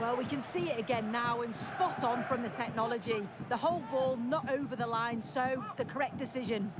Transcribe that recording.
Well, we can see it again now and spot on from the technology. The whole ball not over the line, so the correct decision.